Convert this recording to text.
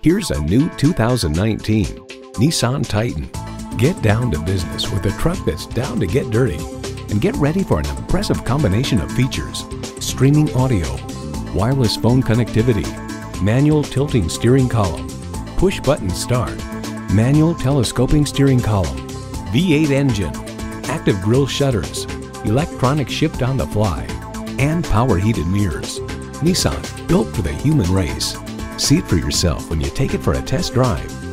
Here's a new 2019 Nissan Titan. Get down to business with a truck that's down to get dirty. And get ready for an impressive combination of features. Streaming audio, wireless phone connectivity, manual tilting steering column, push button start, manual telescoping steering column, V8 engine, active grille shutters, electronic shift on the fly, and power heated mirrors. Nissan, built for the human race. See it for yourself when you take it for a test drive.